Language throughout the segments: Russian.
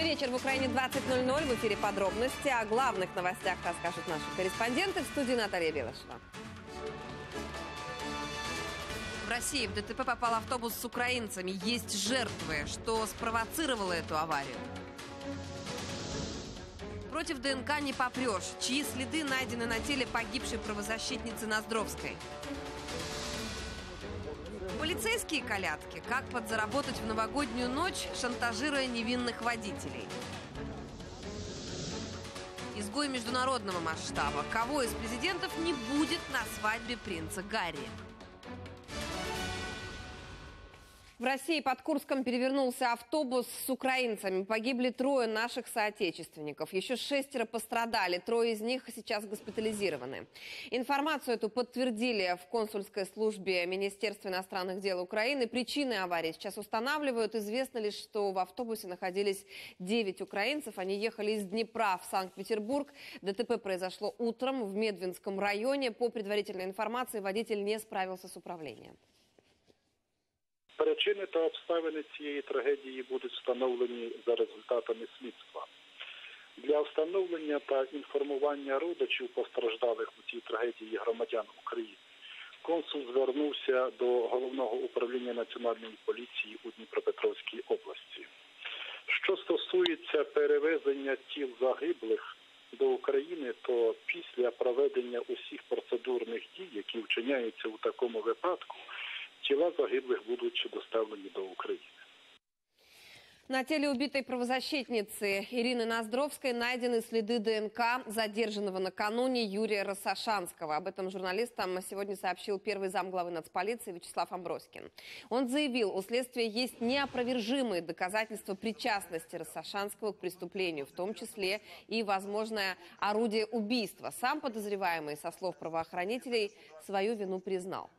Добрый вечер. В Украине 20.00. В эфире подробности. О главных новостях расскажут наши корреспонденты. В студии Наталья Белышева. В России в ДТП попал автобус с украинцами. Есть жертвы. Что спровоцировало эту аварию? Против ДНК не попрешь. Чьи следы найдены на теле погибшей правозащитницы Ноздровской? Полицейские колядки. Как подзаработать в новогоднюю ночь, шантажируя невинных водителей? Изгой международного масштаба. Кого из президентов не будет на свадьбе принца Гарри? В России под Курском перевернулся автобус с украинцами. Погибли трое наших соотечественников. Еще шестеро пострадали. Трое из них сейчас госпитализированы. Информацию эту подтвердили в консульской службе Министерства иностранных дел Украины. Причины аварии сейчас устанавливают. Известно лишь, что в автобусе находились 9 украинцев. Они ехали из Днепра в Санкт-Петербург. ДТП произошло утром в Медвинском районе. По предварительной информации водитель не справился с управлением. Причини та обставини цієї трагедії будуть встановлені за результатами слідства. Для встановлення та інформування родичів постраждалих у цій трагедії громадян України консул звернувся до головного управління національної поліції у Дніпропетровській області. Що стосується перевезення тіл загиблих до України, то після проведення усіх процедурних дій, які вчиняються у такому випадку, Тела загиблых будут доставлены до Украины. На теле убитой правозащитницы Ирины Ноздровской найдены следы ДНК задержанного накануне Юрия Рассашанского. Об этом журналистам сегодня сообщил первый замглавы нацполиции Вячеслав Амброскин. Он заявил, у следствия есть неопровержимые доказательства причастности Рассашанского к преступлению, в том числе и возможное орудие убийства. Сам подозреваемый, со слов правоохранителей, свою вину признал.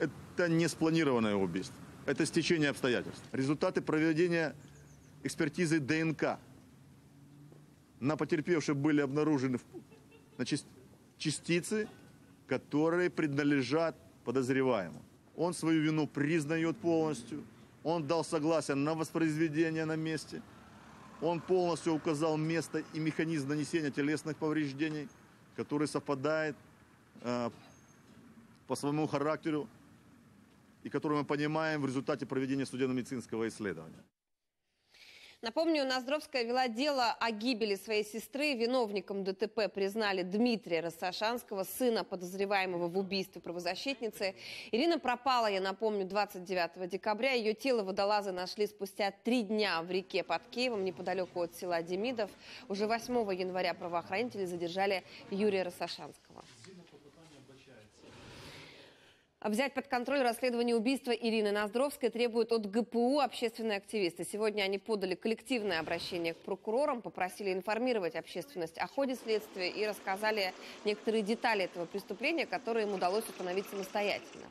Это не спланированное убийство. Это стечение обстоятельств. Результаты проведения экспертизы ДНК на потерпевших были обнаружены значит, частицы, которые принадлежат подозреваемому. Он свою вину признает полностью. Он дал согласие на воспроизведение на месте. Он полностью указал место и механизм нанесения телесных повреждений, который совпадает э, по своему характеру и которую мы понимаем в результате проведения судебно-медицинского исследования. Напомню, Ноздровская вела дело о гибели своей сестры. Виновником ДТП признали Дмитрия Рассашанского, сына подозреваемого в убийстве правозащитницы. Ирина пропала, я напомню, 29 декабря. Ее тело водолазы нашли спустя три дня в реке под Киевом, неподалеку от села Демидов. Уже 8 января правоохранители задержали Юрия Рассашанского. Взять под контроль расследование убийства Ирины Ноздровской требуют от ГПУ общественные активисты. Сегодня они подали коллективное обращение к прокурорам, попросили информировать общественность о ходе следствия и рассказали некоторые детали этого преступления, которые им удалось установить самостоятельно.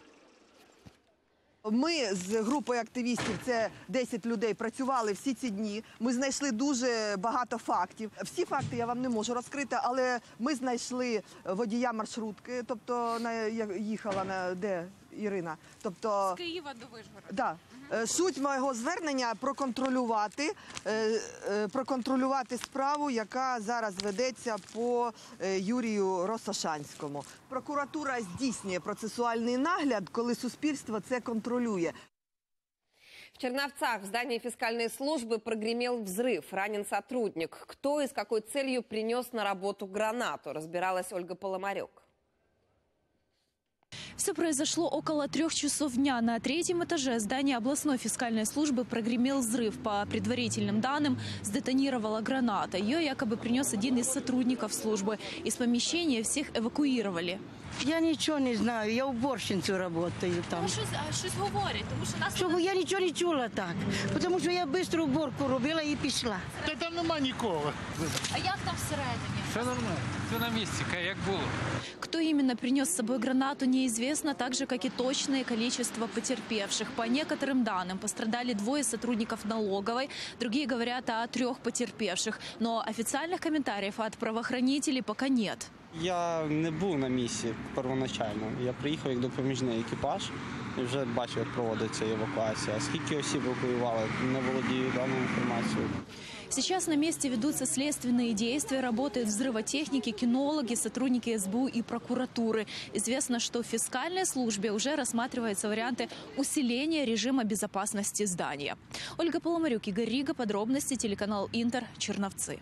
Ми з групою активістів, це 10 людей, працювали всі ці дні. Ми знайшли дуже багато фактів. Всі факти я вам не можу розкрити, але ми знайшли водія маршрутки, тобто на їхала на де Ірина. Тобто з Києва до Вишгорода. Да. Е, суть моєго звернення проконтролювати, е, е, проконтролювати справу, яка зараз ведеться по Юрію Росошанському. Прокуратура здійснює процесуальний нагляд, коли суспільство це контролює. В Черновцах в здании фискальной службы прогремел взрыв. Ранен сотрудник. Кто и с какой целью принес на работу гранату, разбиралась Ольга Поломарек. Все произошло около трех часов дня. На третьем этаже здания областной фискальной службы прогремел взрыв. По предварительным данным, сдетонировала граната. Ее якобы принес один из сотрудников службы. Из помещения всех эвакуировали. Я нічого не знаю, я уборщицею працюю там. Ну, щось, щось говорять, тому що нас... Чого я нічого не чула так, тому що я швидко уборку робила і пішла. Та там нема нікого. А як там всередині? Все нормально, все на місці, як було. Кто именно принес с собой гранату, неизвестно, так же, как и точное количество потерпевших. По некоторым данным пострадали двое сотрудников налоговой, другие говорят о трех потерпевших. Но официальных комментариев от правоохранителей пока нет. Я не був на місці первоначально. Я приїхав як допоміжний екіпаж і вже бачив, як проводиться евакуація. А Скільки осіб евакуювали, не володію даною інформацією. Сейчас на месте ведутся следственные действия, работают взрывотехники, кинологи, сотрудники СБУ и прокуратуры. Известно, что в фискальной службе уже рассматриваются варианты усиления режима безопасности здания. Ольга Поломарюк, Игорь Рига, подробности, телеканал Интер, Черновцы.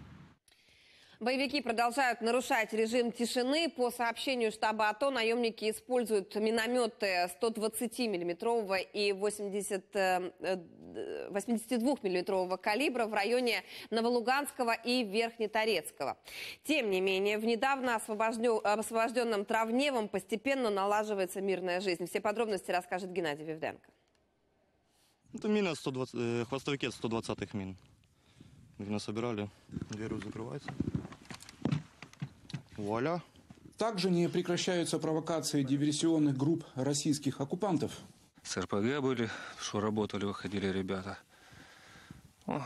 Боевики продолжают нарушать режим тишины. По сообщению штаба АТО, наемники используют минометы 120-миллиметрового и 80, э, э, 82-миллиметрового калибра в районе Новолуганского и Верхнеторецкого. Тем не менее, в недавно освобожден- освобожденном Травневом постепенно налаживается мирная жизнь. Все подробности расскажет Геннадий Вивденко. Это мины от 120, э, хвостовики от 120-х мин. Их насобирали, дверь закрывается. Вуаля. Также не прекращаются провокации диверсионных групп российских оккупантов. С РПГ были, что работали, выходили ребята. О,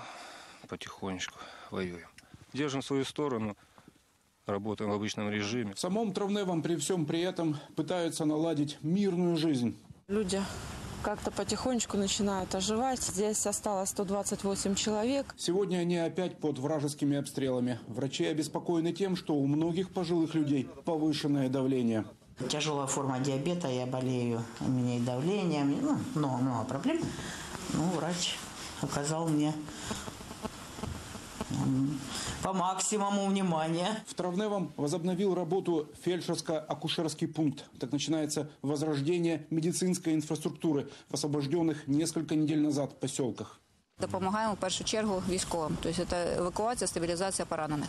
потихонечку воюем. Держим свою сторону, работаем в обычном режиме. В самом Травневом при всем при этом пытаются наладить мирную жизнь. Люди как-то потихонечку начинают оживать. Здесь осталось 128 человек. Сегодня они опять под вражескими обстрелами. Врачи обеспокоены тем, что у многих пожилых людей повышенное давление. Тяжелая форма диабета, я болею, у меня и давление, ну, много, много проблем. Ну, врач оказал мне по максимуму внимания. В Травневом возобновил работу фельдшерско-акушерский пункт. Так начинается возрождение медицинской инфраструктуры в освобожденных несколько недель назад поселках. Допомагаємо в першу чергу військовим, тобто це евакуація, стабілізація поранених.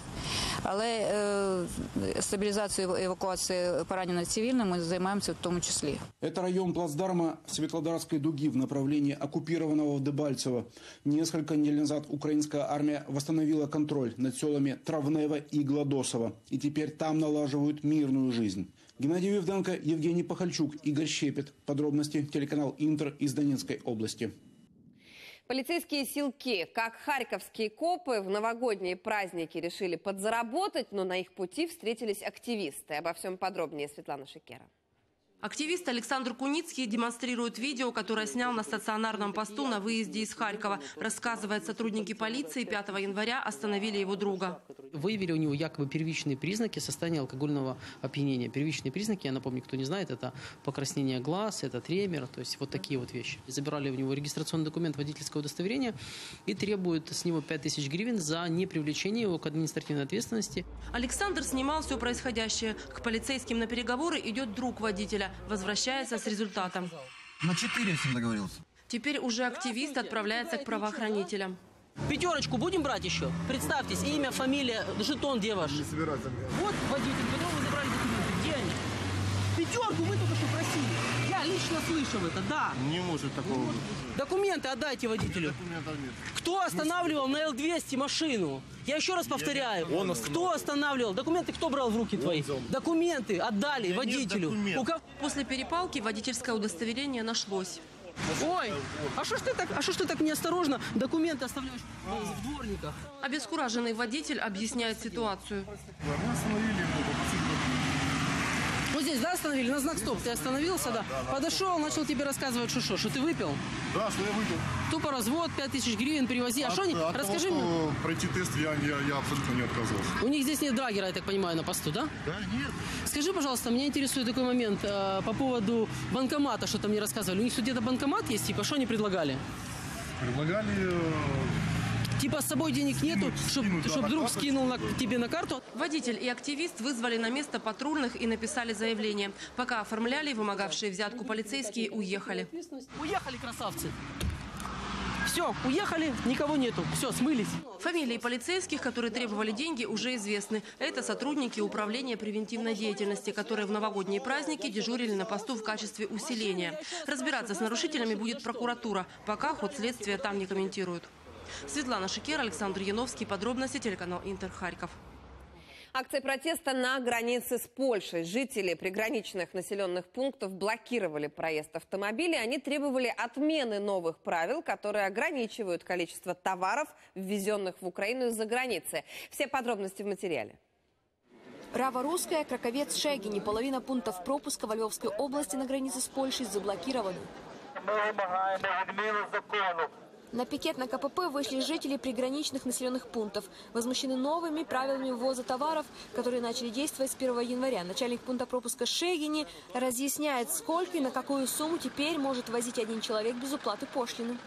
Але е, стабілізацією евакуації поранених цивільних ми займаємося в тому числі. Это район плацдарма Светлодарской дуги в направлении оккупированного Дебальцево. Несколько недель назад украинская армия восстановила контроль над селами Травнево и Гладосово. И теперь там налаживают мирную жизнь. Геннадий Евденко, Евгений Пахальчук, Игорь Щепет. Подробности телеканал Интер из Донецкой области. Полицейские силки, как харьковские копы, в новогодние праздники решили подзаработать, но на их пути встретились активисты. Обо всем подробнее Светлана Шикера. Активист Александр Куницкий демонстрирует видео, которое снял на стационарном посту на выезде из Харькова. Рассказывает, сотрудники полиции 5 января остановили его друга. Выявили у него якобы первичные признаки состояния алкогольного опьянения. Первичные признаки, я напомню, кто не знает, это покраснение глаз, это тремор, то есть вот такие вот вещи. Забирали у него регистрационный документ водительского удостоверения и требуют с него 5000 гривен за непривлечение его к административной ответственности. Александр снимал все происходящее. К полицейским на переговоры идет друг водителя. Возвращается с результатом. На четыре всем договорился. Теперь уже активист отправляется к правоохранителям. Пятерочку будем брать еще? Представьтесь, имя, фамилия, жетон где ваш? Не собираюсь. Вот водитель, которого вы забрали документы. Где они? Пятерку вы только что просили. Я лично слышал это, да. Не может такого быть. Документы отдайте водителю. Документов нет. Кто останавливал на Л-200 машину? Я еще раз повторяю. Кто останавливал? Документы кто брал в руки твои? Документы отдали водителю. У кого- После перепалки водительское удостоверение нашлось. Ой, а что ж ты так, а что ж ты так неосторожно документы оставляешь в дворниках? Обескураженный водитель объясняет ситуацию. Вот здесь, да, остановили? На знак стоп. Ты остановился, да? Подошел, начал тебе рассказывать, что что, что ты выпил? Да, что я выпил. Тупо развод, 5000 гривен, привози. А От- что они? от Расскажи того, мне. что пройти тест я, я, я абсолютно не отказывался. У них здесь нет драгера, я так понимаю, на посту, да? Да, нет. Скажи, пожалуйста, меня интересует такой момент э, по поводу банкомата, что-то мне рассказывали. У них тут где-то банкомат есть, типа, что они предлагали? Предлагали э, Типа с собой денег нету, чтобы на друг скинул на- тебе на карту? Водитель и активист вызвали на место патрульных и написали заявление. Пока оформляли, вымогавшие взятку полицейские уехали. Уехали, красавцы. Все, уехали, никого нету. Все, смылись. Фамилии полицейских, которые требовали деньги, уже известны. Это сотрудники Управления превентивной деятельности, которые в новогодние праздники дежурили на посту в качестве усиления. Разбираться с нарушителями будет прокуратура. Пока ход следствия там не комментируют. Светлана Шикер, Александр Яновский. Подробности телеканал Интер Харьков. Акция протеста на границе с Польшей. Жители приграничных населенных пунктов блокировали проезд автомобилей. Они требовали отмены новых правил, которые ограничивают количество товаров, ввезенных в Украину из-за границы. Все подробности в материале. Рава Русская, Краковец, Шегини. Половина пунктов пропуска во Львовской области на границе с Польшей заблокированы. На пикет на КПП вышли жители приграничных населенных пунктов. Возмущены новыми правилами ввоза товаров, которые начали действовать с 1 января. Начальник пункта пропуска Шегини разъясняет, сколько и на какую сумму теперь может возить один человек без уплаты пошлины.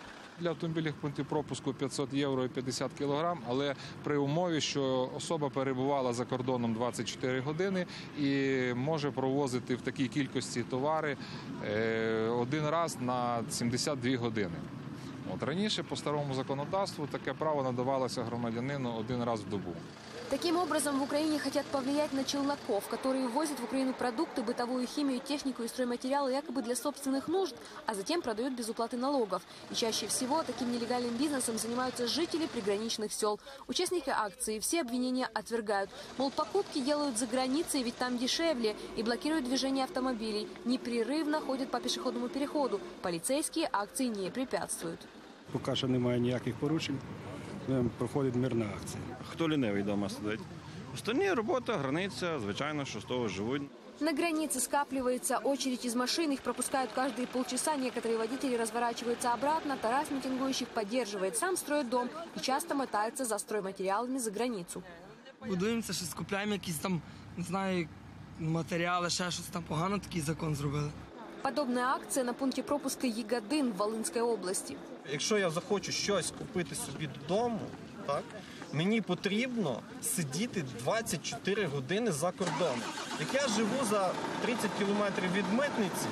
Для автомобілів пунктів пропуску 500 євро і 50 кілограм, але при умові, що особа перебувала за кордоном 24 години і може провозити в такій кількості товари е, один раз на 72 години. От раніше по старому законодавству таке право надавалося громадянину один раз в добу. Таким образом, в Украине хотят повлиять на челноков, которые возят в Украину продукты, бытовую химию, технику и стройматериалы якобы для собственных нужд, а затем продают без уплаты налогов. И чаще всего таким нелегальным бизнесом занимаются жители приграничных сел. Участники акции все обвинения отвергают. Мол, покупки делают за границей, ведь там дешевле, и блокируют движение автомобилей. Непрерывно ходят по пешеходному переходу. Полицейские акции не препятствуют. Поки що немає ніяких порушень. Е, Проходить мирна акція. Хто лінивий вдома сидить? Остальні робота, границя, звичайно, що з того живуть. На границе скапливается очередь из машин, их пропускают каждые полчаса. Некоторые водители разворачиваются обратно, Тарас митингующих поддерживает, сам строит дом и часто мотается за стройматериалами за границу. Будуємося, щось купляємо якісь там, не знаю, матеріали, ще щось там погано такий закон зробили. Подобная акция на пункте пропуска Ягодин в Волынской области. Якщо я захочу щось купити собі додому, так мені потрібно сидіти 24 години за кордоном. Як я живу за 30 кілометрів від митниці,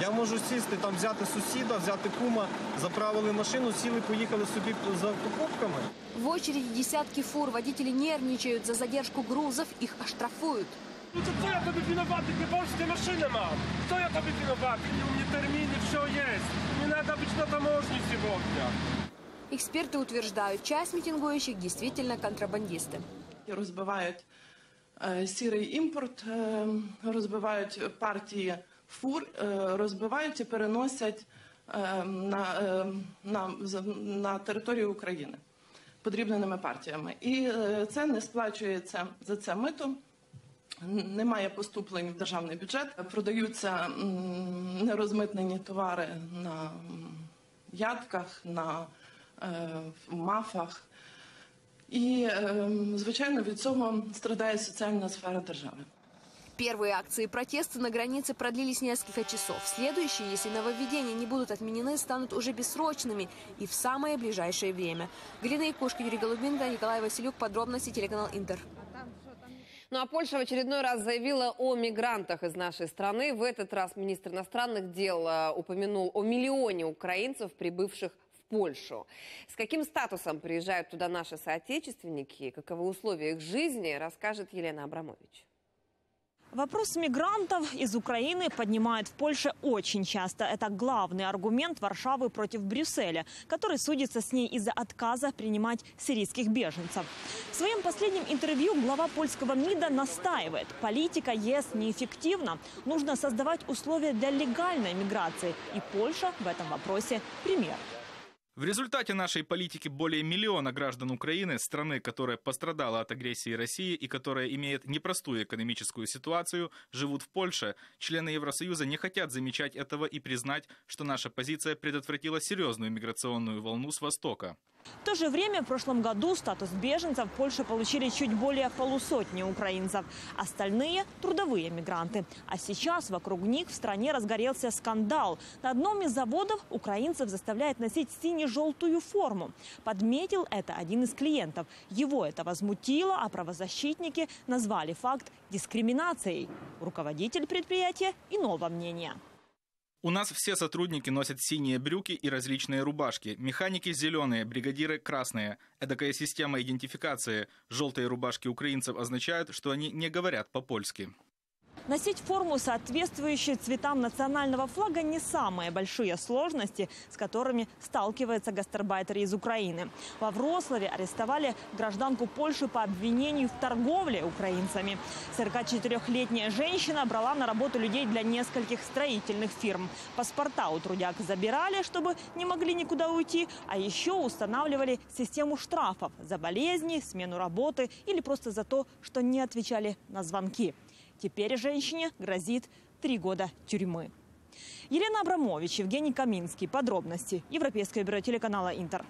я можу сісти там, взяти сусіда, взяти кума, заправили машину, сіли, поїхали собі за покупками. В очереди десятки фур. Водители нервничают за задержку грузов, их оштрафуют. Ну to co ja tobie winowаты, ty polskie maszyny mam? Co ja tobie winowаты? У mnie terminy, все есть. Не надо быть на таможне сегодня. Эксперты утверждают, часть митингующих действительно контрабандисты. Розбивають е, сірий імпорт, е, розбивають партії фур, е, розбивають і переносять е, на, е, на, з- на територію України подрібненими партіями. І е, це не сплачується за це мито. Н- Немає поступлень в державний бюджет, продаються м, нерозмитнені товари на м, ядках, на е, мафах. І, е, звичайно, від цього страдає соціальна сфера держави. Первые акции протеста на границе продлились несколько часов. Следующие, если нововведения не будут отменены, станут уже бессрочными и в самое ближайшее время. Галина Якушка, Юрий Голубенко, Николай Василюк. Подробности телеканал Интер. Ну а Польша в очередной раз заявила о мигрантах из нашей страны. В этот раз министр иностранных дел э, упомянул о миллионе украинцев, прибывших в Польшу. С каким статусом приезжают туда наши соотечественники, каковы условия их жизни, расскажет Елена Абрамович. Вопрос мигрантов из Украины поднимают в Польше очень часто. Это главный аргумент Варшавы против Брюсселя, который судится с ней из-за отказа принимать сирийских беженцев. В своем последнем интервью глава польского МИДа настаивает, политика ЕС неэффективна. Нужно создавать условия для легальной миграции. И Польша в этом вопросе пример. В результате нашей политики более миллиона граждан Украины, страны, которая пострадала от агрессии России и которая имеет непростую экономическую ситуацию, живут в Польше. Члены Евросоюза не хотят замечать этого и признать, что наша позиция предотвратила серьезную миграционную волну с Востока. В то же время в прошлом году статус беженцев в Польше получили чуть более полусотни украинцев. Остальные – трудовые мигранты. А сейчас вокруг них в стране разгорелся скандал. На одном из заводов украинцев заставляют носить сине-желтую форму. Подметил это один из клиентов. Его это возмутило, а правозащитники назвали факт дискриминацией. Руководитель предприятия иного мнения. У нас все сотрудники носят синие брюки и различные рубашки. Механики зеленые, бригадиры красные. Эдакая система идентификации. Желтые рубашки украинцев означают, что они не говорят по-польски. Носить форму, соответствующую цветам национального флага, не самые большие сложности, с которыми сталкиваются гастарбайтеры из Украины. Во Вроцлаве арестовали гражданку Польши по обвинению в торговле украинцами. 44-летняя женщина брала на работу людей для нескольких строительных фирм. Паспорта у трудяг забирали, чтобы не могли никуда уйти, а еще устанавливали систему штрафов за болезни, смену работы или просто за то, что не отвечали на звонки. Теперь женщине грозит три года тюрьмы. Елена Абрамович, Евгений Каминский. Подробности. Европейское бюро телеканала «Интер».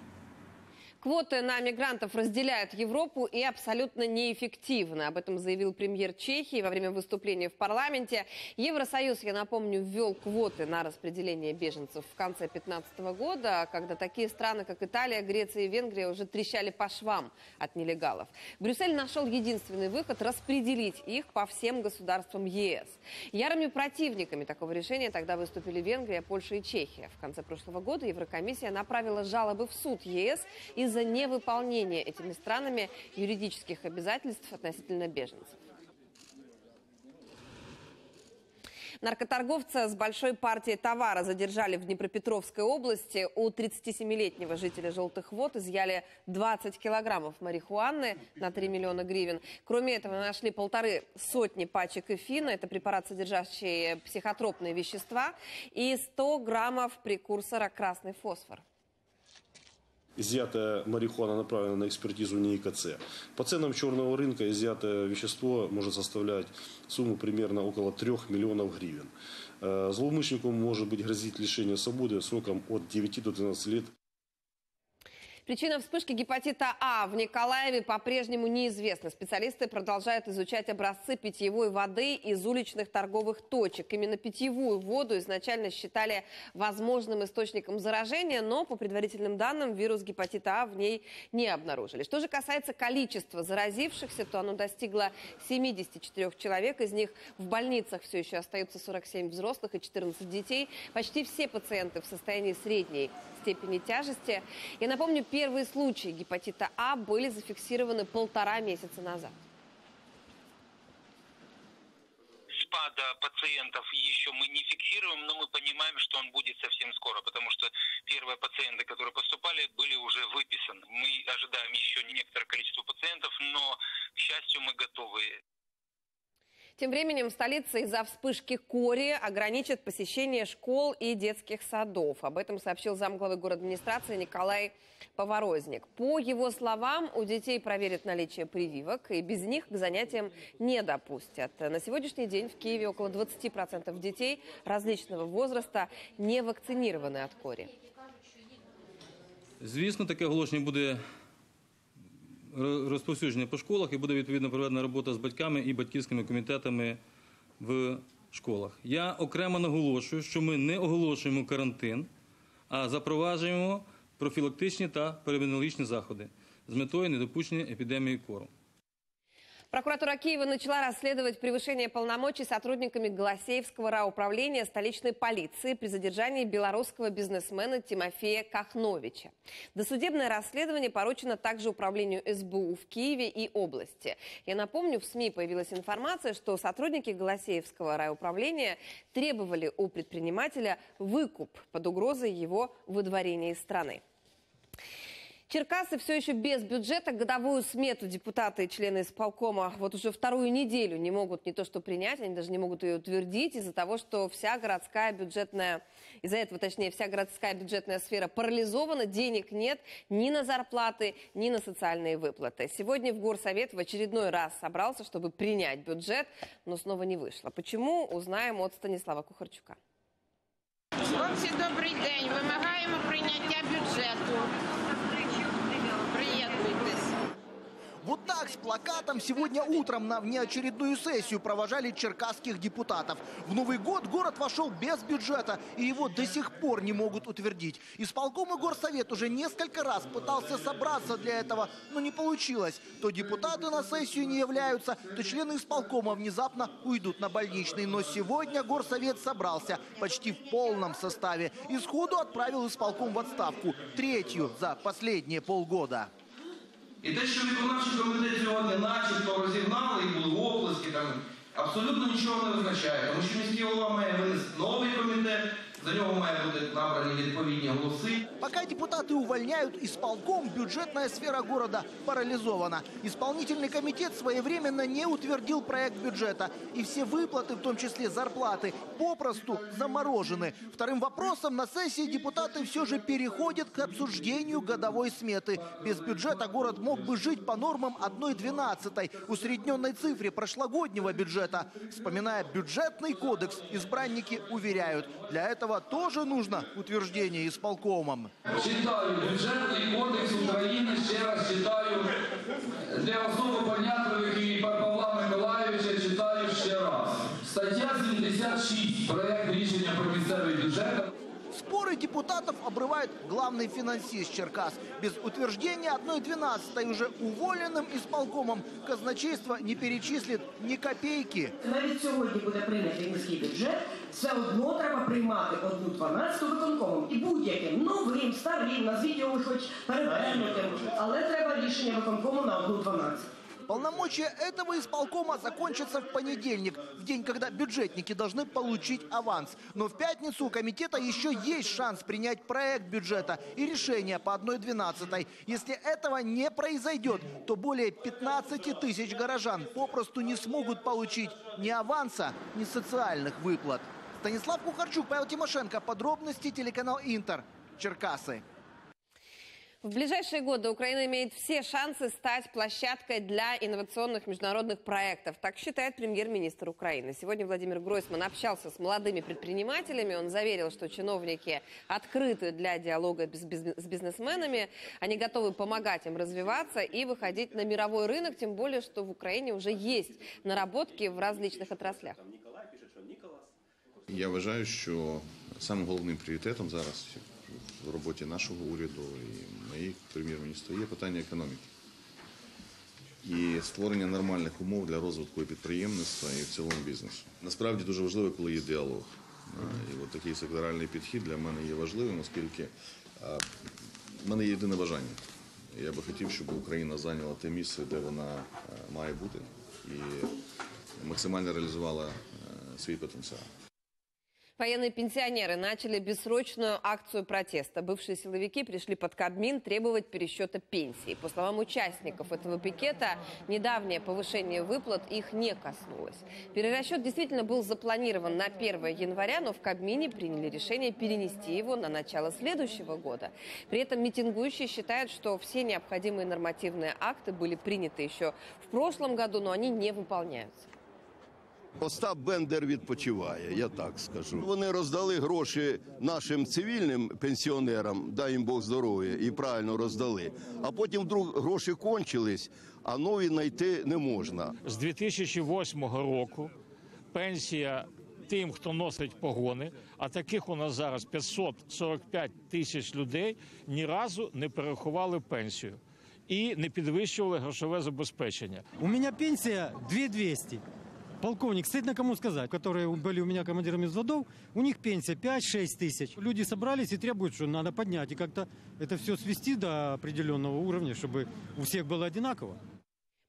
Квоты на мигрантов разделяют Европу и абсолютно неэффективны. Об этом заявил премьер Чехии во время выступления в парламенте. Евросоюз, я напомню, ввел квоты на распределение беженцев в конце 2015 года, когда такие страны, как Италия, Греция и Венгрия уже трещали по швам от нелегалов. Брюссель нашел единственный выход – распределить их по всем государствам ЕС. Ярыми противниками такого решения тогда выступили Венгрия, Польша и Чехия. В конце прошлого года Еврокомиссия направила жалобы в суд ЕС из из-за невыполнения этими странами юридических обязательств относительно беженцев. Наркоторговца с большой партией товара задержали в Днепропетровской области. У 37-летнего жителя Желтых вод изъяли 20 килограммов марихуаны на 3 миллиона гривен. Кроме этого, нашли полторы сотни пачек эфина. Это препарат, содержащий психотропные вещества. И 100 граммов прекурсора красный фосфор. Изъятая марихуана направлена на экспертизу НИИКЦ. По ценам черного рынка изъятое вещество может составлять сумму примерно около 3 миллионов гривен. Э, злоумышленнику может быть грозить лишение свободы сроком от 9 до 12 лет. Причина вспышки гепатита А в Николаеве по-прежнему неизвестна. Специалисты продолжают изучать образцы питьевой воды из уличных торговых точек. Именно питьевую воду изначально считали возможным источником заражения, но по предварительным данным вирус гепатита А в ней не обнаружили. Что же касается количества заразившихся, то оно достигло 74 человек. Из них в больницах все еще остаются 47 взрослых и 14 детей. Почти все пациенты в состоянии средней степени тяжести. Я напомню, первые случаи гепатита А были зафиксированы полтора месяца назад. спада пациентов еще мы не фиксируем, но мы понимаем, что он будет совсем скоро, потому что первые пациенты, которые поступали, были уже выписаны. Мы ожидаем еще некоторое количество пациентов, но, к счастью, мы готовы. Тем временем столица из-за вспышки кори ограничит посещение школ и детских садов. Об этом сообщил замглавы администрации Николай Поворозник. По его словам, у детей проверят наличие прививок и без них к занятиям не допустят. На сегодняшний день в Киеве около 20% детей различного возраста не вакцинированы от кори. Звісно, таке оголошення буде розповсюдження по школах і буде відповідно проведена робота з батьками і батьківськими комітетами в школах. Я окремо наголошую, що ми не оголошуємо карантин, а запроваджуємо профілактичні та перебінологічні заходи з метою недопущення епідемії кору. Прокуратура Киева начала расследовать превышение полномочий сотрудниками Голосеевского рауправления столичной полиции при задержании белорусского бизнесмена Тимофея Кахновича. Досудебное расследование поручено также управлению СБУ в Киеве и области. Я напомню, в СМИ появилась информация, что сотрудники Голосеевского райуправления требовали у предпринимателя выкуп под угрозой его выдворения из страны. Черкасы все еще без бюджета. Годовую смету депутаты и члены исполкома вот уже вторую неделю не могут не то что принять, они даже не могут ее утвердить из-за того, что вся городская бюджетная, из-за этого, точнее, вся городская бюджетная сфера парализована, денег нет ни на зарплаты, ни на социальные выплаты. Сегодня в Горсовет в очередной раз собрался, чтобы принять бюджет, но снова не вышло. Почему, узнаем от Станислава Кухарчука. Хлопці, добрий день. Вимагаємо прийняття бюджету. Вот так с плакатом сегодня утром на внеочередную сессию провожали черкасских депутатов. В Новый год город вошел без бюджета, и его до сих пор не могут утвердить. Исполком и горсовет уже несколько раз пытался собраться для этого, но не получилось. То депутаты на сессию не являются, то члены исполкома внезапно уйдут на больничный. Но сегодня горсовет собрался почти в полном составе и сходу отправил исполком в отставку, третью за последние полгода. І те, що виконавчий комітет сьогодні начебто розігнали і були оплески, там абсолютно нічого не визначає, тому що міський голова має винести новий комітет, за нього має бути набрані відповідні голоси. Пока депутаты увольняют исполком, бюджетная сфера города парализована. Исполнительный комитет своевременно не утвердил проект бюджета. И все выплаты, в том числе зарплаты, попросту заморожены. Вторым вопросом на сессии депутаты все же переходят к обсуждению годовой сметы. Без бюджета город мог бы жить по нормам 1,12 усредненной цифре прошлогоднего бюджета. Вспоминая бюджетный кодекс, избранники уверяют, для этого тоже нужно утверждение исполкомом. Читаю бюджетний кодекс України, ще раз читаю для особи понятливих і Павла Миколаївича читаю ще раз. Стаття 76, проект Споры депутатов обрывает главный финансист Черкас. Без утверждения 1,12 уже уволенным исполкомом казначейство не перечислит ни копейки. Навіть сьогодні буде прийнятий міський бюджет, все одно треба приймати одну 12 виконкомом. І будь-яким новим, старим, назвіть його хоч перевернутим, але треба рішення виконкому на одну 12. Полномочия этого исполкома закончатся в понедельник, в день, когда бюджетники должны получить аванс. Но в пятницу у комитета еще есть шанс принять проект бюджета и решение по 1.12. Если этого не произойдет, то более 15 тысяч горожан попросту не смогут получить ни аванса, ни социальных выплат. Станислав Кухарчук, Павел Тимошенко. Подробности телеканал Интер. Черкасы. В ближайшие годы Украина имеет все шансы стать площадкой для инновационных международных проектов. Так считает премьер-министр Украины. Сегодня Владимир Гройсман общался с молодыми предпринимателями. Он заверил, что чиновники открыты для диалога с бизнесменами. Они готовы помогать им развиваться и выходить на мировой рынок. Тем более, что в Украине уже есть наработки в различных отраслях. Я вважаю, що самим головним пріоритетом зараз в роботі нашого уряду і моїх прем'єр-міністра є питання економіки і створення нормальних умов для розвитку і підприємництва і в цілому бізнесу. Насправді дуже важливо, коли є діалог. І от такий секторальний підхід для мене є важливим, оскільки в мене є єдине бажання. Я би хотів, щоб Україна зайняла те місце, де вона має бути, і максимально реалізувала свій потенціал. Военные пенсионеры начали бессрочную акцию протеста. Бывшие силовики пришли под Кабмин требовать пересчета пенсий. По словам участников этого пикета, недавнее повышение выплат их не коснулось. Перерасчет действительно был запланирован на 1 января, но в Кабмине приняли решение перенести его на начало следующего года. При этом митингующие считают, что все необходимые нормативные акты были приняты еще в прошлом году, но они не выполняются. Остап Бендер відпочиває, я так скажу. Вони роздали гроші нашим цивільним пенсіонерам, дай їм Бог здоров'я, і правильно роздали. А потім вдруг гроші кончились, а нові знайти не можна. З 2008 року пенсія тим, хто носить погони, а таких у нас зараз 545 тисяч людей, ні разу не перерахували пенсію і не підвищували грошове забезпечення. У мене пенсія 2200. Полковник, стыдно кому сказать, которые были у меня командирами взводов, у них пенсия 5-6 тысяч. Люди собрались и требуют, что надо поднять и как-то это все свести до определенного уровня, чтобы у всех было одинаково.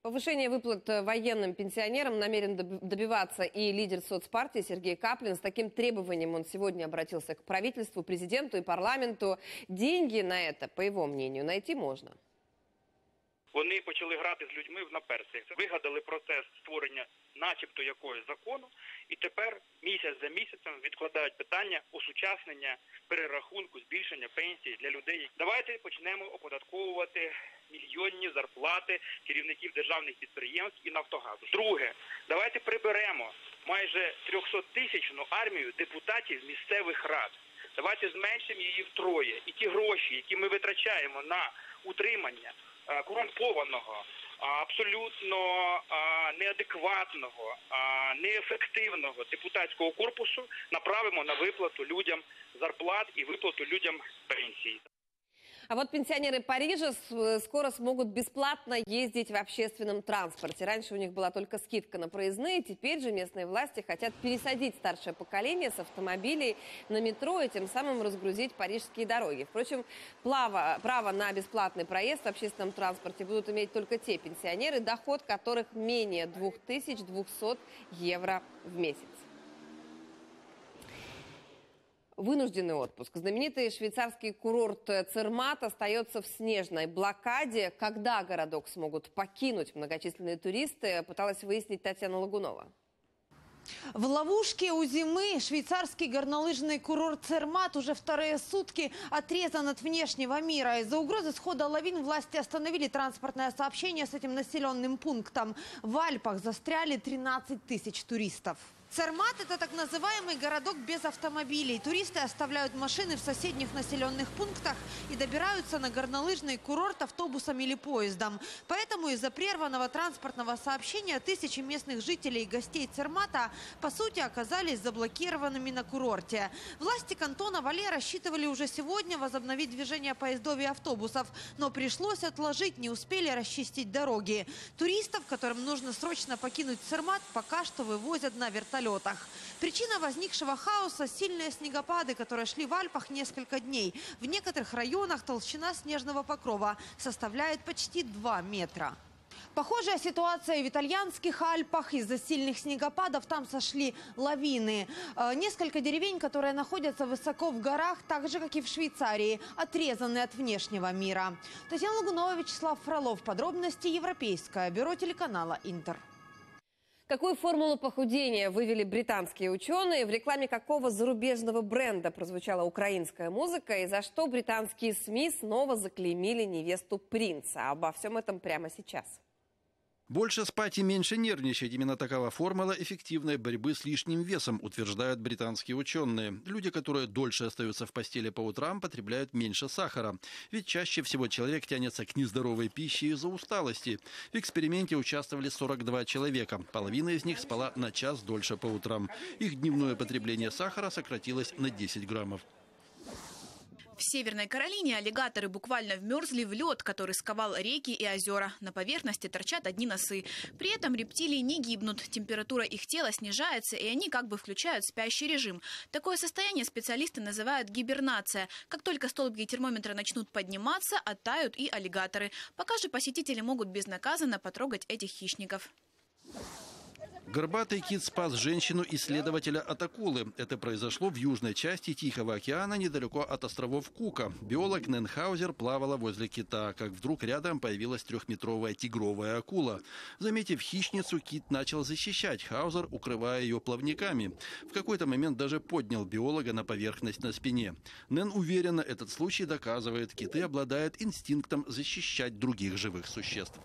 Повышение выплат военным пенсионерам намерен добиваться и лидер соцпартии Сергей Каплин. С таким требованием он сегодня обратился к правительству, президенту и парламенту. Деньги на это, по его мнению, найти можно. Вони почали грати з людьми в наперстях. Вигадали процес створення, начебто, якогось закону, і тепер місяць за місяцем відкладають питання осучаснення, перерахунку, збільшення пенсії для людей. Давайте почнемо оподатковувати мільйонні зарплати керівників державних підприємств і Нафтогазу. Друге, давайте приберемо майже 300 тисячну армію депутатів місцевих рад. Давайте зменшимо її втроє. І ті гроші, які ми витрачаємо на утримання корумпованого, абсолютно неадекватного, неефективного депутатського корпусу направимо на виплату людям зарплат і виплату людям пенсій. А вот пенсионеры Парижа э, скоро смогут бесплатно ездить в общественном транспорте. Раньше у них была только скидка на проездные, теперь же местные власти хотят пересадить старшее поколение с автомобилей на метро и тем самым разгрузить парижские дороги. Впрочем, право, право на бесплатный проезд в общественном транспорте будут иметь только те пенсионеры, доход которых менее 2200 евро в месяц. Вынужденный отпуск. Знаменитый швейцарский курорт Цермат остается в снежной блокаде. Когда городок смогут покинуть многочисленные туристы, пыталась выяснить Татьяна Лагунова. В ловушке у зимы швейцарский горнолыжный курорт Цермат уже вторые сутки отрезан от внешнего мира. Из-за угрозы схода лавин власти остановили транспортное сообщение с этим населенным пунктом. В Альпах застряли 13 тысяч туристов. Цермат – это так называемый городок без автомобилей. Туристы оставляют машины в соседних населенных пунктах и добираются на горнолыжный курорт автобусом или поездом. Поэтому из-за прерванного транспортного сообщения тысячи местных жителей и гостей Цермата по сути оказались заблокированными на курорте. Власти кантона Вале рассчитывали уже сегодня возобновить движение поездов и автобусов, но пришлось отложить, не успели расчистить дороги. Туристов, которым нужно срочно покинуть Цермат, пока что вывозят на вертолете вертолетах. Причина возникшего хаоса – сильные снегопады, которые шли в Альпах несколько дней. В некоторых районах толщина снежного покрова составляет почти 2 метра. Похожая ситуация в итальянских Альпах. Из-за сильных снегопадов там сошли лавины. Э, несколько деревень, которые находятся высоко в горах, так же, как и в Швейцарии, отрезаны от внешнего мира. Татьяна Лагунова, Вячеслав Фролов. Подробности Европейское бюро телеканала «Интер». Какую формулу похудения вывели британские ученые? В рекламе какого зарубежного бренда прозвучала украинская музыка? И за что британские СМИ снова заклеймили невесту принца? Обо всем этом прямо сейчас. Больше спать и меньше нервничать. Именно такова формула эффективной борьбы с лишним весом, утверждают британские ученые. Люди, которые дольше остаются в постели по утрам, потребляют меньше сахара. Ведь чаще всего человек тянется к нездоровой пище из-за усталости. В эксперименте участвовали 42 человека. Половина из них спала на час дольше по утрам. Их дневное потребление сахара сократилось на 10 граммов. В Северной Каролине аллигаторы буквально вмерзли в лед, который сковал реки и озера. На поверхности торчат одни носы. При этом рептилии не гибнут, температура их тела снижается, и они как бы включают спящий режим. Такое состояние специалисты называют гибернация. Как только столбики термометра начнут подниматься, оттают и аллигаторы. Пока же посетители могут безнаказанно потрогать этих хищников. Горбатый кит спас женщину-исследователя от акулы. Это произошло в южной части Тихого океана, недалеко от островов Кука. Биолог Ненхаузер плавала возле кита, как вдруг рядом появилась трехметровая тигровая акула. Заметив хищницу, кит начал защищать Хаузер, укрывая ее плавниками. В какой-то момент даже поднял биолога на поверхность на спине. Нен уверена, этот случай доказывает, киты обладают инстинктом защищать других живых существ.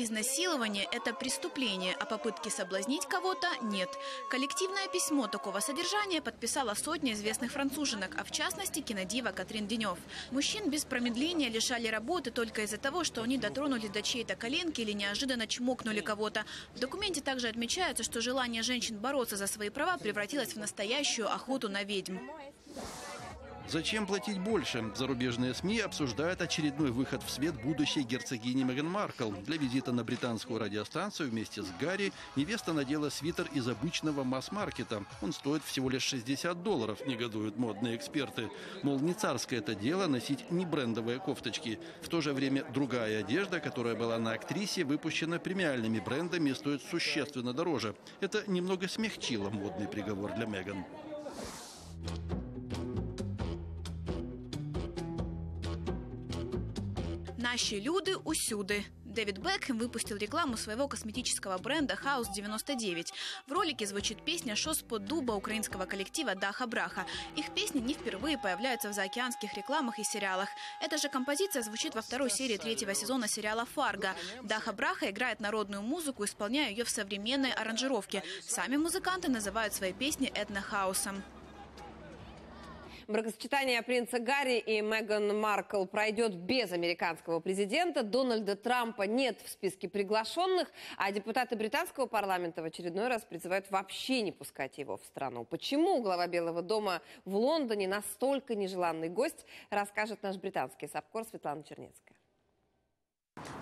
Изнасилование – это преступление, а попытки соблазнить кого-то – нет. Коллективное письмо такого содержания подписала сотня известных француженок, а в частности кинодива Катрин Денев. Мужчин без промедления лишали работы только из-за того, что они дотронулись до чьей-то коленки или неожиданно чмокнули кого-то. В документе также отмечается, что желание женщин бороться за свои права превратилось в настоящую охоту на ведьм. Зачем платить больше? Зарубежные СМИ обсуждают очередной выход в свет будущей герцогини Меган Маркл. Для визита на британскую радиостанцию вместе с Гарри невеста надела свитер из обычного масс-маркета. Он стоит всего лишь 60 долларов, негодуют модные эксперты. Мол, не царское это дело носить не брендовые кофточки. В то же время другая одежда, которая была на актрисе, выпущена премиальными брендами, стоит существенно дороже. Это немного смягчило модный приговор для Меган. Наші люди усюди. Дэвид Бекхэм выпустил рекламу своего косметического бренда House 99. В ролике звучит песня «Шос под дуба» украинского коллектива Даха Браха. Их песни не впервые появляются в заокеанских рекламах и сериалах. Эта же композиция звучит во второй серии третьего сезона сериала «Фарго». Даха Браха играет народную музыку, исполняя ее в современной аранжировке. Сами музыканты называют свои песни этнохаусом. Бракосочетание принца Гарри и Меган Маркл пройдет без американского президента. Дональда Трампа нет в списке приглашенных, а депутаты британского парламента в очередной раз призывают вообще не пускать его в страну. Почему глава Белого дома в Лондоне настолько нежеланный гость, расскажет наш британский САПКОР Светлана Чернецкая.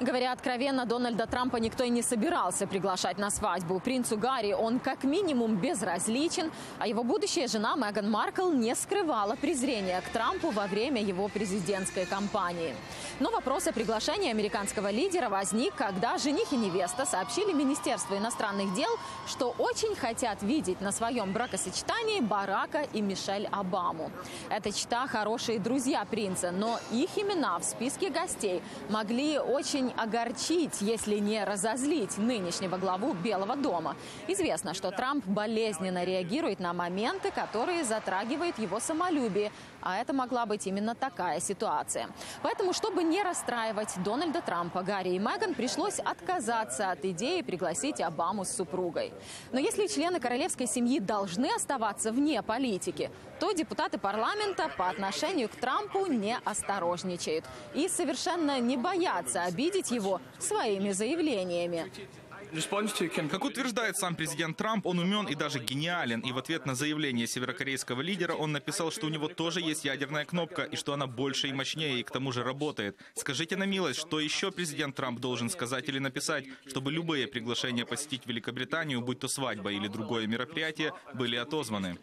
Говоря откровенно, Дональда Трампа никто и не собирался приглашать на свадьбу. Принцу Гарри он как минимум безразличен, а его будущая жена Меган Маркл не скрывала презрения к Трампу во время его президентской кампании. Но вопрос о приглашении американского лидера возник, когда жених и невеста сообщили Министерству иностранных дел, что очень хотят видеть на своем бракосочетании Барака и Мишель Обаму. Это чита хорошие друзья принца, но их имена в списке гостей могли очень очень огорчить, если не разозлить нынешнего главу Белого дома. Известно, что Трамп болезненно реагирует на моменты, которые затрагивают его самолюбие. А это могла быть именно такая ситуация. Поэтому, чтобы не расстраивать Дональда Трампа, Гарри и Меган пришлось отказаться от идеи пригласить Обаму с супругой. Но если члены королевской семьи должны оставаться вне политики, то депутаты парламента по отношению к Трампу не осторожничают и совершенно не боятся обидеть его своими заявлениями. Как утверждает сам президент Трамп, он умен и даже гениален. И в ответ на заявление северокорейского лидера он написал, что у него тоже есть ядерная кнопка, и что она больше и мощнее, и к тому же работает. Скажите на милость, что еще президент Трамп должен сказать или написать, чтобы любые приглашения посетить Великобританию, будь то свадьба или другое мероприятие, были отозваны.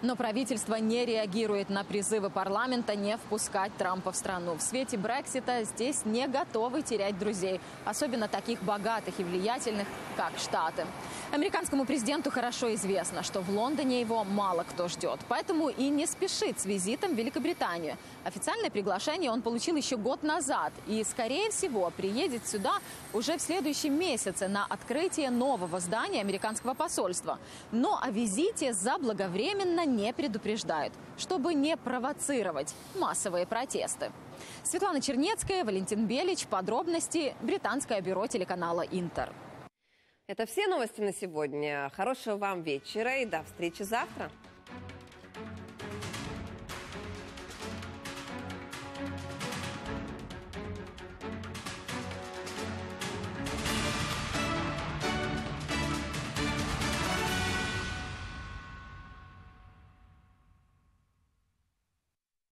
Но правительство не реагирует на призывы парламента не впускать Трампа в страну. В свете Брексита здесь не готовы терять друзей, особенно таких богатых и влиятельных, как Штаты. Американскому президенту хорошо известно, что в Лондоне его мало кто ждет, поэтому и не спешит с визитом в Великобританию. Официальное приглашение он получил еще год назад и, скорее всего, приедет сюда уже в следующем месяце на открытие нового здания американского посольства. Но о визите заблаговременно не предупреждают, чтобы не провоцировать массовые протесты. Светлана Чернецкая, Валентин Белич. Подробности. Британское бюро телеканала «Интер». Это все новости на сегодня. Хорошего вам вечера и до встречи завтра.